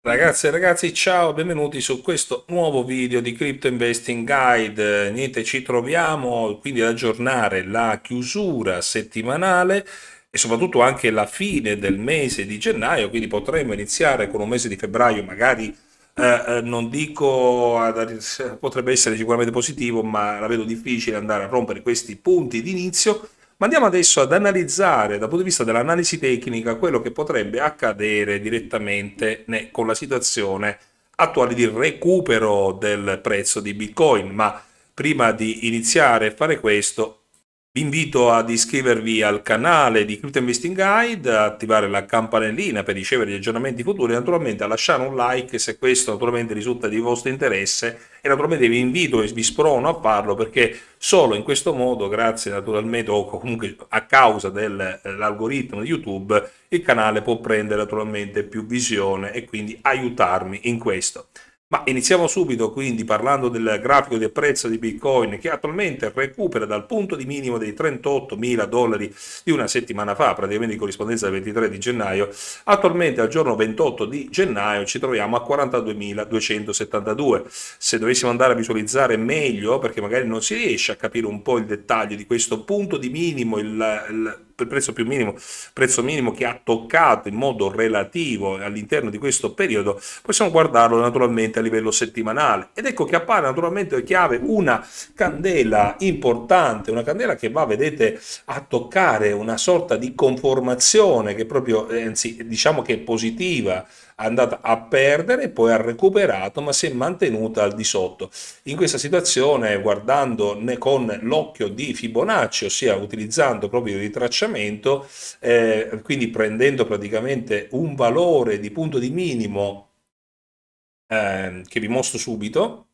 Ragazzi e ragazzi, ciao, benvenuti su questo nuovo video di Crypto Investing Guide. Niente, ci troviamo quindi ad aggiornare la chiusura settimanale e soprattutto anche la fine del mese di gennaio, quindi potremmo iniziare con un mese di febbraio magari eh, eh non dico, potrebbe essere sicuramente positivo, ma la vedo difficile andare a rompere questi punti di inizio ma andiamo adesso ad analizzare dal punto di vista dell'analisi tecnica quello che potrebbe accadere direttamente con la situazione attuale di recupero del prezzo di Bitcoin. Ma prima di iniziare a fare questo, vi invito ad iscrivervi al canale di Crypto Investing Guide, a attivare la campanellina per ricevere gli aggiornamenti futuri e naturalmente a lasciare un like se questo naturalmente risulta di vostro interesse e naturalmente vi invito e vi sprono a farlo perché solo in questo modo, grazie naturalmente o comunque a causa dell'algoritmo di YouTube, il canale può prendere naturalmente più visione e quindi aiutarmi in questo. Ma iniziamo subito quindi parlando del grafico del prezzo di Bitcoin che attualmente recupera dal punto di minimo dei 38 mila dollari di una settimana fa, praticamente in corrispondenza del 23 di gennaio. Attualmente al giorno 28 di gennaio ci troviamo a 42.272. Se dovessimo andare a visualizzare meglio, perché magari non si riesce a capire un po' il dettaglio di questo punto di minimo, il, il prezzo più minimo, prezzo minimo che ha toccato in modo relativo all'interno di questo periodo, possiamo guardarlo naturalmente a livello settimanale. Ed ecco che appare naturalmente chiave una candela importante, una candela che va, vedete, a toccare una sorta di conformazione che proprio, eh, anzi, diciamo che è positiva andata a perdere e poi ha recuperato ma si è mantenuta al di sotto. In questa situazione guardando con l'occhio di Fibonacci, ossia utilizzando proprio il ritracciamento, eh, quindi prendendo praticamente un valore di punto di minimo eh, che vi mostro subito,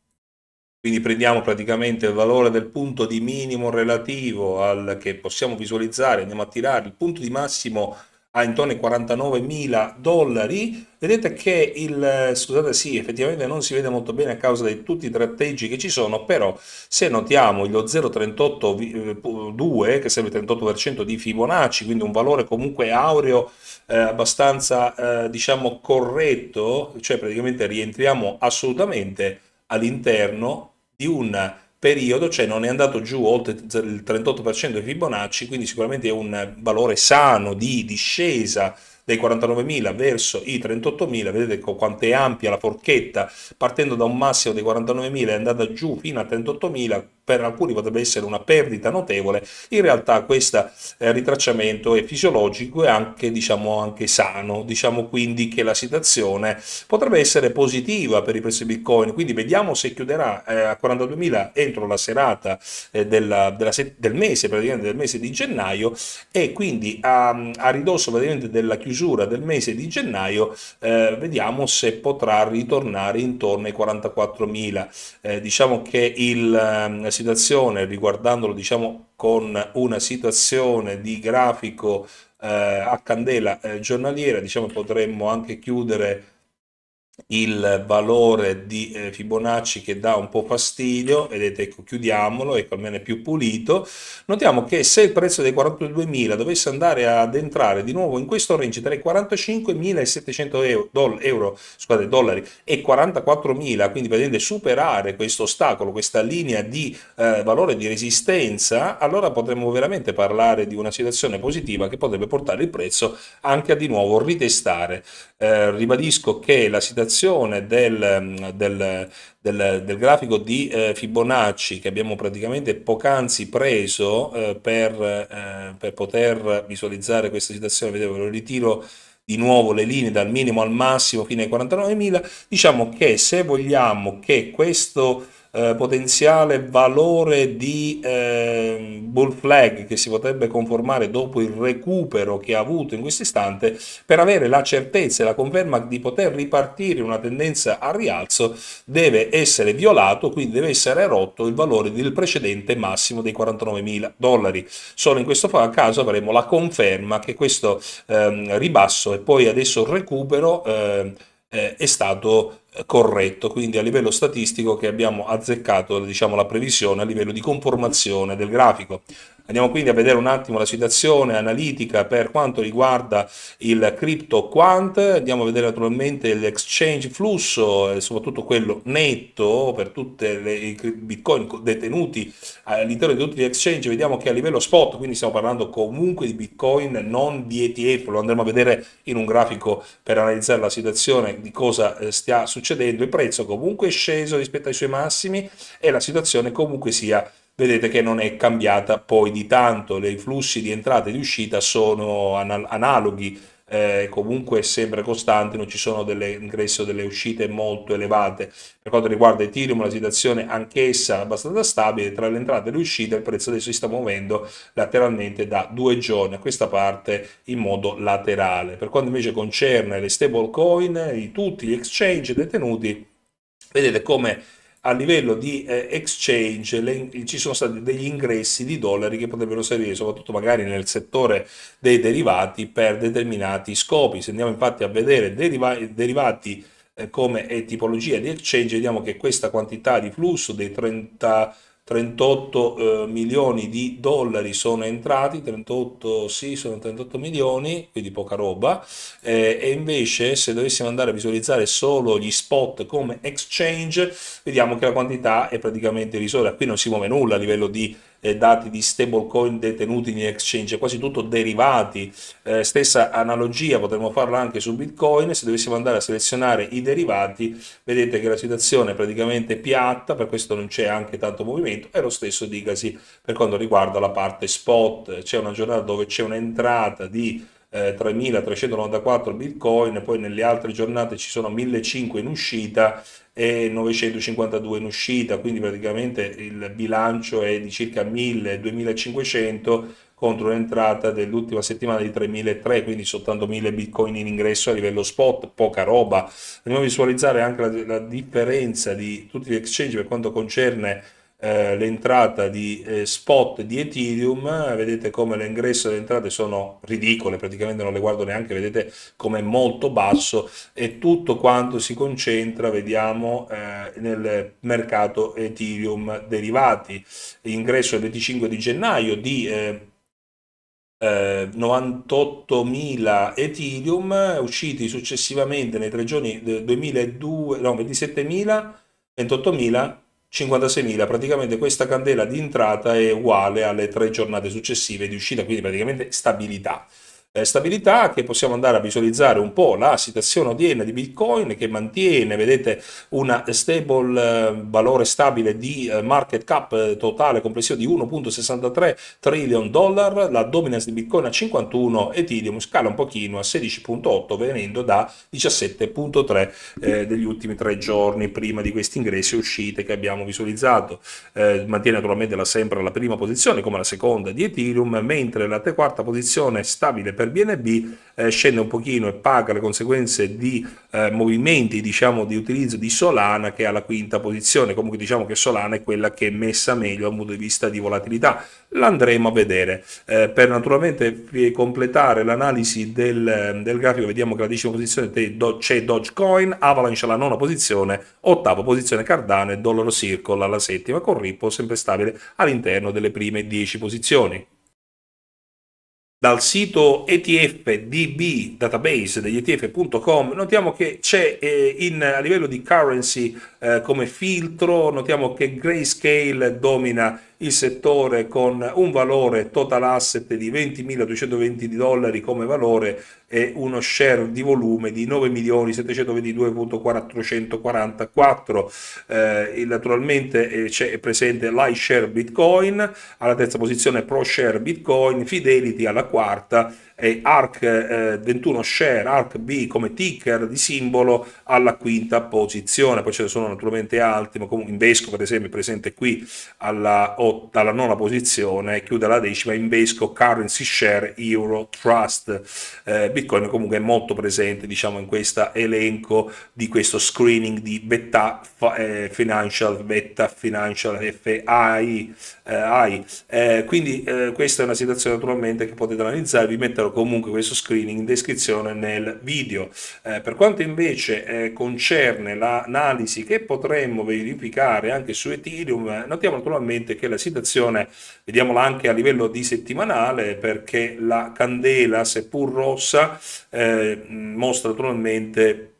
quindi prendiamo praticamente il valore del punto di minimo relativo al che possiamo visualizzare, andiamo a tirare il punto di massimo a intorno ai 49 mila dollari. Vedete che il scusate sì effettivamente non si vede molto bene a causa di tutti i tratteggi che ci sono però se notiamo lo 0,382 eh, che serve il 38% di Fibonacci quindi un valore comunque aureo eh, abbastanza eh, diciamo corretto cioè praticamente rientriamo assolutamente all'interno di un periodo, cioè non è andato giù oltre il 38% di Fibonacci, quindi sicuramente è un valore sano di discesa dai 49.000 verso i 38.000, vedete quanto è ampia la forchetta, partendo da un massimo dei 49.000 è andata giù fino a 38.000, per alcuni potrebbe essere una perdita notevole, in realtà questo eh, ritracciamento è fisiologico e anche, diciamo, anche sano, diciamo quindi che la situazione potrebbe essere positiva per i prezzi Bitcoin, quindi vediamo se chiuderà eh, a 42.000 entro la serata eh, della, della del mese, praticamente del mese di gennaio e quindi a, a ridosso praticamente della chiusura del mese di gennaio eh, vediamo se potrà ritornare intorno ai 44.000. Eh, diciamo che il ehm, situazione, riguardandolo diciamo con una situazione di grafico eh, a candela eh, giornaliera, diciamo potremmo anche chiudere il valore di eh, Fibonacci che dà un po' fastidio, vedete ecco chiudiamolo, ecco almeno è più pulito, notiamo che se il prezzo dei 42.000 dovesse andare ad entrare di nuovo in questo range tra i 45.700 euro, euro scusate, dollari e 44.000, quindi praticamente superare questo ostacolo, questa linea di eh, valore di resistenza, allora potremmo veramente parlare di una situazione positiva che potrebbe portare il prezzo anche a di nuovo ritestare. Eh, ribadisco che la situazione visualizzazione del, del, del, del grafico di eh, Fibonacci che abbiamo praticamente poc'anzi preso eh, per, eh, per, poter visualizzare questa situazione, vedete, ve lo ritiro di nuovo le linee dal minimo al massimo fino ai 49.000, diciamo che se vogliamo che questo eh, potenziale valore di eh, bull flag che si potrebbe conformare dopo il recupero che ha avuto in questo istante per avere la certezza e la conferma di poter ripartire una tendenza a rialzo deve essere violato quindi deve essere rotto il valore del precedente massimo dei 49 mila dollari. Solo in questo caso avremo la conferma che questo ehm, ribasso e poi adesso recupero eh, eh, è stato corretto, quindi a livello statistico che abbiamo azzeccato diciamo, la previsione a livello di conformazione del grafico. Andiamo quindi a vedere un attimo la situazione analitica per quanto riguarda il crypto quant, andiamo a vedere naturalmente l'exchange flusso e soprattutto quello netto per tutti i bitcoin detenuti all'interno di tutti gli exchange, vediamo che a livello spot, quindi stiamo parlando comunque di bitcoin, non di ETF, lo andremo a vedere in un grafico per analizzare la situazione di cosa eh, stia succedendo, il prezzo comunque è sceso rispetto ai suoi massimi e la situazione comunque sia vedete che non è cambiata poi di tanto, i flussi di entrata e di uscita sono analoghi, eh, comunque sempre costanti, non ci sono delle ingresso delle uscite molto elevate. Per quanto riguarda Ethereum la situazione anch'essa abbastanza stabile, tra le entrate e le uscite il prezzo adesso si sta muovendo lateralmente da due giorni a questa parte in modo laterale. Per quanto invece concerne le stable coin di tutti gli exchange detenuti, vedete come a livello di eh, exchange le, ci sono stati degli ingressi di dollari che potrebbero servire soprattutto magari nel settore dei derivati per determinati scopi. Se andiamo infatti a vedere deriva derivati eh, come tipologia di exchange, vediamo che questa quantità di flusso dei 30 38 eh, milioni di dollari sono entrati, 38 sì, sono 38 milioni, quindi poca roba, eh, e invece se dovessimo andare a visualizzare solo gli spot come exchange, vediamo che la quantità è praticamente irrisoria, qui non si muove nulla a livello di dati di stablecoin detenuti in exchange, quasi tutto derivati, eh, stessa analogia potremmo farla anche su Bitcoin, se dovessimo andare a selezionare i derivati vedete che la situazione è praticamente piatta, per questo non c'è anche tanto movimento, e lo stesso dicasi per quanto riguarda la parte spot, c'è una giornata dove c'è un'entrata di 3.394 eh, bitcoin, poi nelle altre giornate ci sono 1.500 in uscita e 952 in uscita, quindi praticamente il bilancio è di circa 1000-2500 contro l'entrata dell'ultima settimana di 3.300, quindi soltanto 1.000 bitcoin in ingresso a livello spot, poca roba. Andiamo a visualizzare anche la, la differenza di tutti gli exchange per quanto concerne eh, l'entrata di eh, spot di Ethereum, vedete come l'ingresso e le entrate sono ridicole, praticamente non le guardo neanche, vedete come è molto basso e tutto quanto si concentra, vediamo, eh, nel mercato Ethereum derivati. L'ingresso il 25 di gennaio di eh, 98.000 eh, Ethereum usciti successivamente nei tre giorni del 2002, no, 27.000, 28.000 56.000, praticamente questa candela di entrata è uguale alle tre giornate successive di uscita, quindi praticamente stabilità stabilità che possiamo andare a visualizzare un po' la situazione odierna di Bitcoin che mantiene, vedete, una stable eh, valore stabile di eh, market cap eh, totale complessivo di 1.63 trillion dollar, la dominance di Bitcoin a 51, Ethereum scala un pochino a 16.8 venendo da 17.3 eh, degli ultimi tre giorni prima di questi ingressi e uscite che abbiamo visualizzato. Eh, mantiene naturalmente la, sempre la prima posizione come la seconda di Ethereum, mentre la quarta posizione stabile per per BNB eh, scende un pochino e paga le conseguenze di eh, movimenti diciamo di utilizzo di Solana che è alla quinta posizione. Comunque diciamo che Solana è quella che è messa meglio dal punto di vista di volatilità. L'andremo a vedere. Eh, per naturalmente completare l'analisi del, del, grafico vediamo che la decima posizione c'è Dogecoin Avalanche alla nona posizione ottava posizione Cardano e Dollar Circle alla settima con Ripple sempre stabile all'interno delle prime 10 posizioni dal sito ETF DB database degli ETF.com notiamo che c'è eh, a livello di currency eh, come filtro notiamo che Grayscale domina il settore con un valore total asset di 20.220 dollari come valore e uno share di volume di 9.722.444 eh, naturalmente eh, c'è presente l'iShare Bitcoin alla terza posizione ProShare Bitcoin Fidelity alla quarta e ARC eh, 21 share, ARC B come ticker di simbolo alla quinta posizione, poi ce ne sono naturalmente altri, ma comunque Invesco per esempio è presente qui alla, alla nona posizione, chiude la decima, Invesco Currency Share Euro Trust, eh, Bitcoin comunque è molto presente diciamo in questo elenco di questo screening di Beta eh, Financial, Beta Financial FAI, eh, eh, quindi eh, questa è una situazione naturalmente che potete analizzare, vi metterò comunque questo screening in descrizione nel video. Eh, per quanto invece eh, concerne l'analisi che potremmo verificare anche su Ethereum, notiamo naturalmente che la situazione, vediamola anche a livello di settimanale, perché la candela, seppur rossa, eh, mostra naturalmente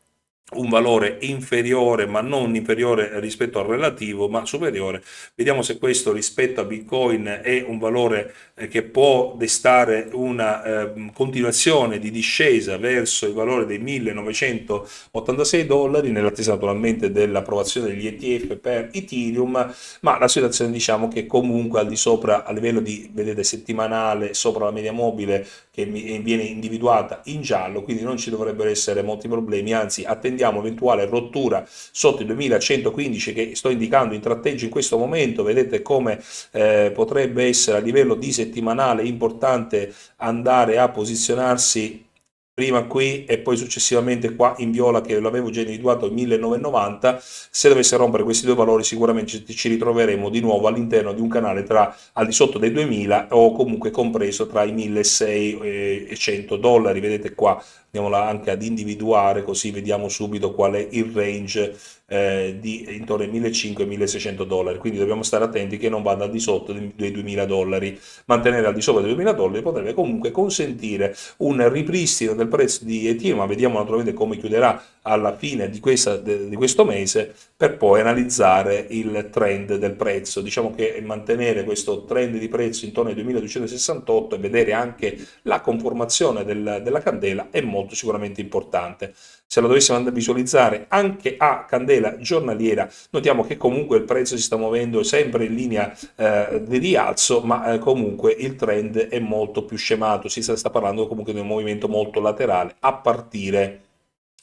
un valore inferiore ma non inferiore rispetto al relativo ma superiore. Vediamo se questo rispetto a bitcoin è un valore eh, che può destare una eh, continuazione di discesa verso il valore dei 1986 dollari nell'attesa naturalmente dell'approvazione degli ETF per Ethereum ma la situazione diciamo che comunque al di sopra a livello di vedete settimanale sopra la media mobile che viene individuata in giallo quindi non ci dovrebbero essere molti problemi anzi attendiamo attendiamo eventuale rottura sotto i 2115 che sto indicando in tratteggio in questo momento, vedete come eh, potrebbe essere a livello di settimanale importante andare a posizionarsi prima qui e poi successivamente qua in viola che l'avevo già individuato 1990 se dovesse rompere questi due valori sicuramente ci ritroveremo di nuovo all'interno di un canale tra al di sotto dei 2000 o comunque compreso tra i 1600 dollari. Vedete qua andiamola anche ad individuare così vediamo subito qual è il range eh, di intorno ai 1500 e 1600 dollari. Quindi dobbiamo stare attenti che non vada al di sotto dei 2000 dollari. Mantenere al di sopra dei 2000 dollari potrebbe comunque consentire un ripristino del prezzo di Ethereum ma vediamo naturalmente come chiuderà alla fine di, questa, di questo mese per poi analizzare il trend del prezzo. Diciamo che mantenere questo trend di prezzo intorno ai 2268 e vedere anche la conformazione del, della candela è molto sicuramente importante. Se lo dovessimo andare a visualizzare anche a candela giornaliera, notiamo che comunque il prezzo si sta muovendo sempre in linea eh, di rialzo, ma eh, comunque il trend è molto più scemato, si sta parlando comunque di un movimento molto laterale a partire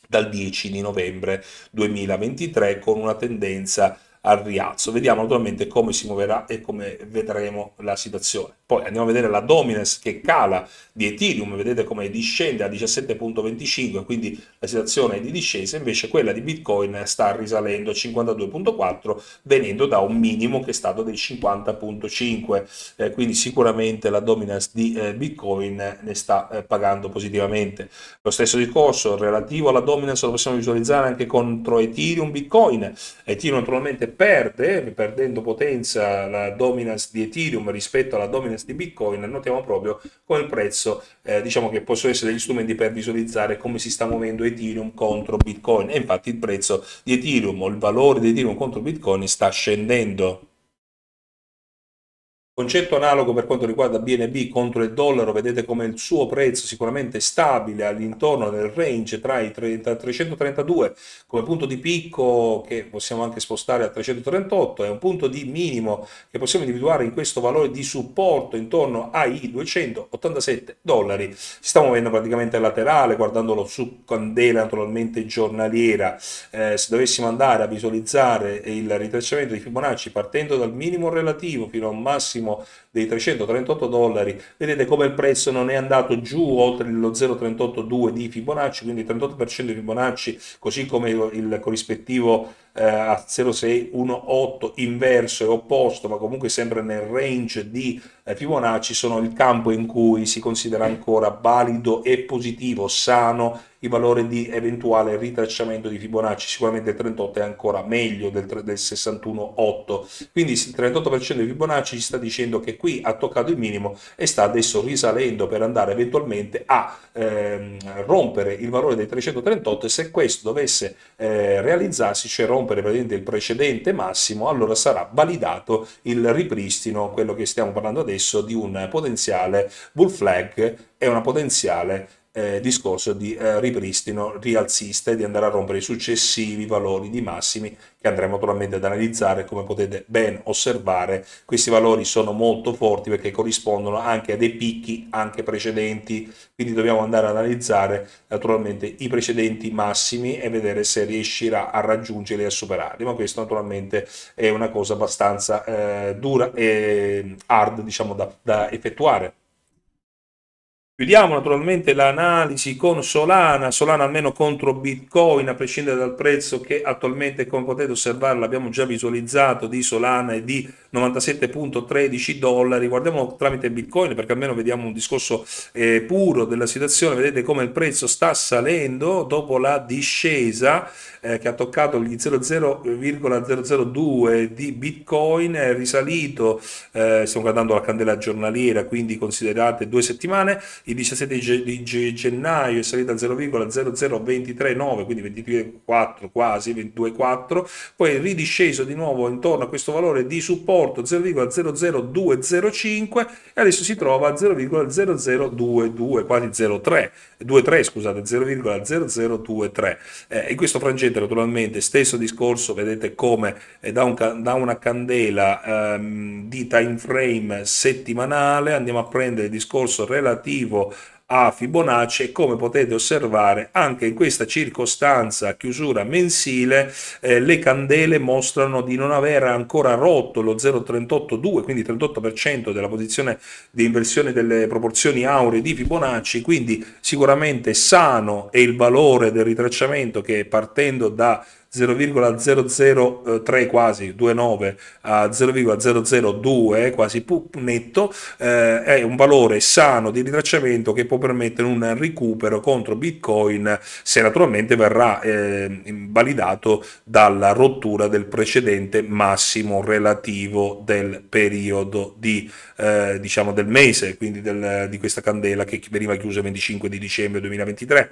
dal 10 di novembre 2023 con una tendenza al rialzo. Vediamo naturalmente come si muoverà e come vedremo la situazione. Poi andiamo a vedere la dominance che cala di Ethereum, vedete come discende a 17.25, quindi la situazione è di discesa, invece quella di Bitcoin sta risalendo a 52.4, venendo da un minimo che è stato del 50.5, eh, quindi sicuramente la dominance di eh, Bitcoin ne sta eh, pagando positivamente. Lo stesso discorso relativo alla dominance lo possiamo visualizzare anche contro Ethereum, Bitcoin. Ethereum naturalmente perde, perdendo potenza la dominance di Ethereum rispetto alla dominance di Bitcoin, notiamo proprio come il prezzo, eh, diciamo che possono essere degli strumenti per visualizzare come si sta muovendo Ethereum contro Bitcoin e infatti il prezzo di Ethereum o il valore di Ethereum contro Bitcoin sta scendendo. Concetto analogo per quanto riguarda BNB contro il dollaro, vedete come il suo prezzo sicuramente stabile all'intorno del range tra i 30, 332 come punto di picco che possiamo anche spostare a 338, è un punto di minimo che possiamo individuare in questo valore di supporto intorno ai 287 dollari. Si sta muovendo praticamente laterale, guardandolo su candela naturalmente giornaliera. Eh, se dovessimo andare a visualizzare il ritracciamento di Fibonacci partendo dal minimo relativo fino a un massimo massimo dei 338 dollari, vedete come il prezzo non è andato giù oltre lo 0,382 di Fibonacci, quindi 38% di Fibonacci, così come il corrispettivo eh, a 0,618 inverso e opposto, ma comunque sempre nel range di eh, Fibonacci, sono il campo in cui si considera ancora valido e positivo, sano il valore di eventuale ritracciamento di Fibonacci, sicuramente il 38 è ancora meglio del, del 61,8, quindi il 38% di Fibonacci ci sta dicendo che qui ha toccato il minimo e sta adesso risalendo per andare eventualmente a ehm, rompere il valore dei 338 e se questo dovesse eh, realizzarsi, cioè rompere praticamente il precedente massimo, allora sarà validato il ripristino, quello che stiamo parlando adesso, di un potenziale bull flag e una potenziale eh, discorso di eh, ripristino rialzista e di andare a rompere i successivi valori di massimi che andremo naturalmente ad analizzare come potete ben osservare. Questi valori sono molto forti perché corrispondono anche a dei picchi anche precedenti. Quindi dobbiamo andare ad analizzare naturalmente i precedenti massimi e vedere se riuscirà a raggiungerli e a superarli. Ma questo naturalmente è una cosa abbastanza eh, dura e hard diciamo da, da effettuare Chiudiamo naturalmente l'analisi con Solana, Solana almeno contro Bitcoin, a prescindere dal prezzo che attualmente, come potete osservare, l'abbiamo già visualizzato di Solana e di 97.13 dollari. Guardiamo tramite Bitcoin perché almeno vediamo un discorso eh, puro della situazione. Vedete come il prezzo sta salendo dopo la discesa eh, che ha toccato gli 0,002 di Bitcoin, è risalito, eh, stiamo guardando la candela giornaliera, quindi considerate due settimane il 17 di gennaio è salita al 0,00239, quindi 22,4 quasi, 22,4, poi è ridisceso di nuovo intorno a questo valore di supporto 0,00205 e adesso si trova a 0,0022, quasi 0,3, 23 scusate, 0,0023. Eh, in questo frangente naturalmente stesso discorso, vedete come eh, da, un, da, una candela ehm, di time frame settimanale andiamo a prendere il discorso relativo relativo a Fibonacci e come potete osservare anche in questa circostanza chiusura mensile eh, le candele mostrano di non aver ancora rotto lo 0,382 quindi 38% della posizione di inversione delle proporzioni auree di Fibonacci quindi sicuramente sano è il valore del ritracciamento che partendo da 0,003 quasi 29 a 0,002 quasi netto eh, è un valore sano di ritracciamento che può permettere un recupero contro Bitcoin se naturalmente verrà eh, validato dalla rottura del precedente massimo relativo del periodo di eh, diciamo del mese quindi del, di questa candela che veniva chiusa il 25 di dicembre 2023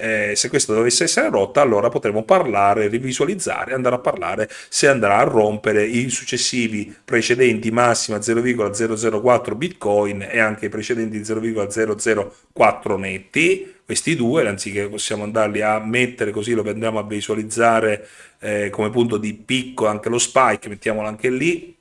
eh, se questo dovesse essere rotta, allora potremo parlare, rivisualizzare, andare a parlare se andrà a rompere i successivi precedenti massima 0,004 bitcoin e anche i precedenti 0,004 netti. Questi due, anziché possiamo andarli a mettere così lo andiamo a visualizzare eh, come punto di picco anche lo spike, mettiamolo anche lì.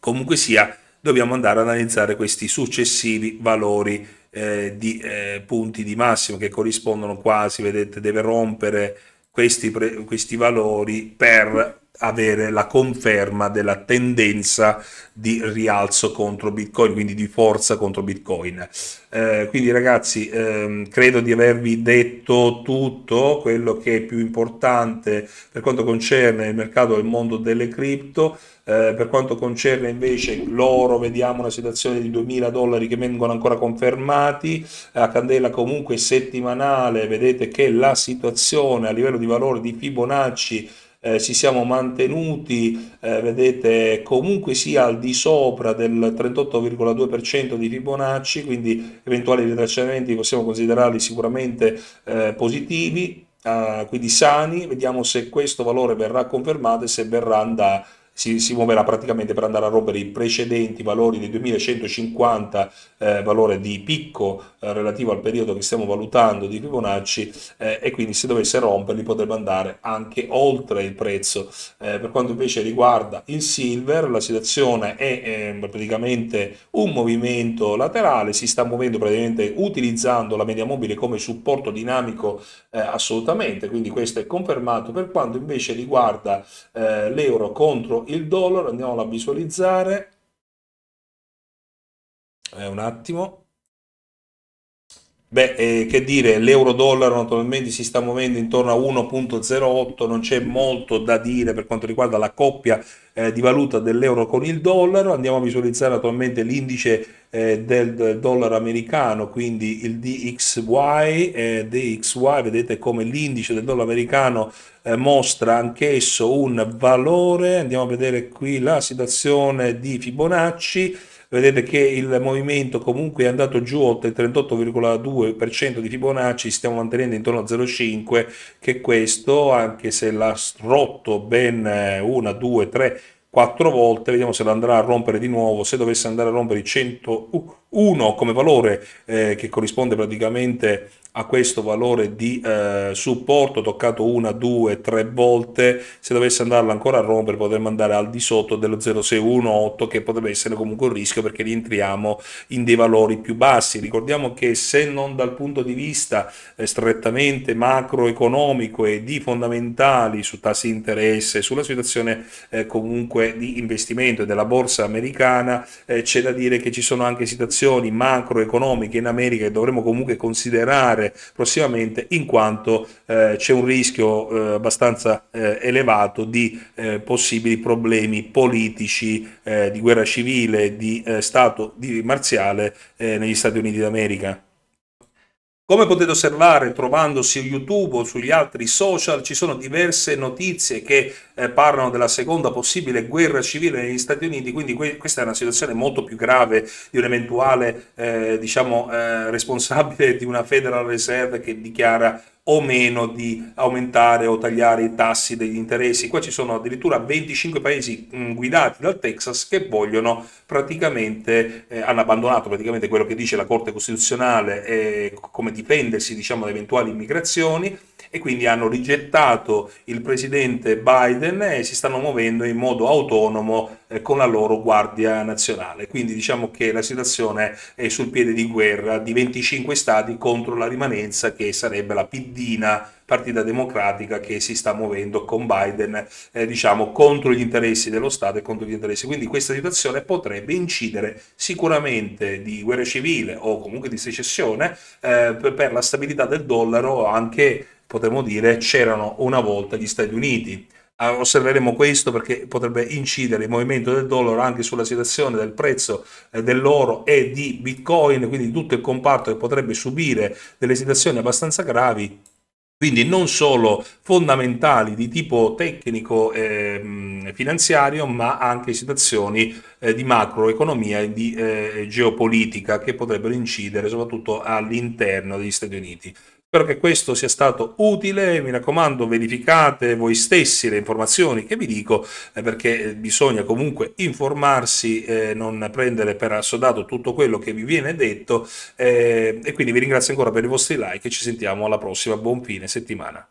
Comunque sia, dobbiamo andare ad analizzare questi successivi valori eh, di eh, punti di massimo che corrispondono quasi, vedete, deve rompere questi, questi valori per avere la conferma della tendenza di rialzo contro Bitcoin, quindi di forza contro Bitcoin. Eh, quindi ragazzi, ehm, credo di avervi detto tutto quello che è più importante per quanto concerne il mercato del mondo delle cripto. Eh, per quanto concerne invece l'oro, vediamo una situazione di 2000 dollari che vengono ancora confermati. A candela comunque settimanale, vedete che la situazione a livello di valore di Fibonacci eh, ci siamo mantenuti, eh, vedete, comunque sia al di sopra del 38,2% di Fibonacci, quindi eventuali ritracciamenti possiamo considerarli sicuramente eh, positivi, eh, quindi sani, vediamo se questo valore verrà confermato e se verrà da si, si, muoverà praticamente per andare a rompere i precedenti valori di 2150 eh, valore di picco eh, relativo al periodo che stiamo valutando di Fibonacci eh, e quindi se dovesse romperli potrebbe andare anche oltre il prezzo. Eh, per quanto invece riguarda il silver la situazione è ehm, praticamente un movimento laterale, si sta muovendo praticamente utilizzando la media mobile come supporto dinamico eh, assolutamente, quindi questo è confermato. Per quanto invece riguarda eh, l'euro contro il dollaro, andiamo a visualizzare. Eh, un attimo. Beh, eh, che dire, l'euro-dollaro naturalmente si sta muovendo intorno a 1.08, non c'è molto da dire per quanto riguarda la coppia eh, di valuta dell'euro con il dollaro. Andiamo a visualizzare attualmente l'indice eh, del, del, dollaro americano, quindi il DXY, eh, DXY, vedete come l'indice del dollaro americano eh, mostra anch'esso un valore. Andiamo a vedere qui la situazione di Fibonacci vedete che il movimento comunque è andato giù oltre il 38,2% di Fibonacci, stiamo mantenendo intorno a 0,5 che questo, anche se l'ha rotto ben eh, una, due, tre, quattro volte, vediamo se lo andrà a rompere di nuovo, se dovesse andare a rompere il 101 come valore eh, che corrisponde praticamente a questo valore di eh, supporto toccato una, due, tre volte, se dovesse andarlo ancora a rompere potremmo andare al di sotto dello 0,618 che potrebbe essere comunque un rischio perché rientriamo in dei valori più bassi. Ricordiamo che se non dal punto di vista eh, strettamente macroeconomico e di fondamentali su tassi di interesse, sulla situazione eh, comunque di investimento della borsa americana, eh, c'è da dire che ci sono anche situazioni macroeconomiche in America che dovremo comunque considerare prossimamente in quanto eh, c'è un rischio eh, abbastanza eh, elevato di eh, possibili problemi politici, eh, di guerra civile, di eh, stato di marziale negli Stati Uniti d'America. Come potete osservare trovando su YouTube o sugli altri social ci sono diverse notizie che eh, parlano della seconda possibile guerra civile negli Stati Uniti, quindi que questa è una situazione molto più grave di un eventuale eh, diciamo, eh, responsabile di una Federal Reserve che dichiara o meno di aumentare o tagliare i tassi degli interessi. Qua ci sono addirittura 25 paesi mh, guidati dal Texas che vogliono praticamente, eh, hanno abbandonato praticamente quello che dice la Corte Costituzionale e come difendersi diciamo, da eventuali immigrazioni e quindi hanno rigettato il presidente Biden e si stanno muovendo in modo autonomo eh, con la loro Guardia Nazionale. Quindi diciamo che la situazione è sul piede di guerra di 25 stati contro la rimanenza che sarebbe la piddina Partita Democratica che si sta muovendo con Biden, eh, diciamo, contro gli interessi dello Stato e contro gli interessi. Quindi questa situazione potrebbe incidere sicuramente di guerra civile o comunque di secessione eh, per la stabilità del dollaro anche potremmo dire, c'erano una volta gli Stati Uniti. Ah, osserveremo questo perché potrebbe incidere il movimento del dollaro anche sulla situazione del prezzo eh, dell'oro e di Bitcoin, quindi tutto il comparto che potrebbe subire delle situazioni abbastanza gravi quindi non solo fondamentali di tipo tecnico e eh, finanziario, ma anche situazioni eh, di macroeconomia e di eh, geopolitica che potrebbero incidere soprattutto all'interno degli Stati Uniti. Spero che questo sia stato utile, mi raccomando verificate voi stessi le informazioni che vi dico eh, perché bisogna comunque informarsi, eh, non prendere per assodato tutto quello che vi viene detto eh, e quindi vi ringrazio ancora per i vostri like e ci sentiamo alla prossima, buon fine settimana.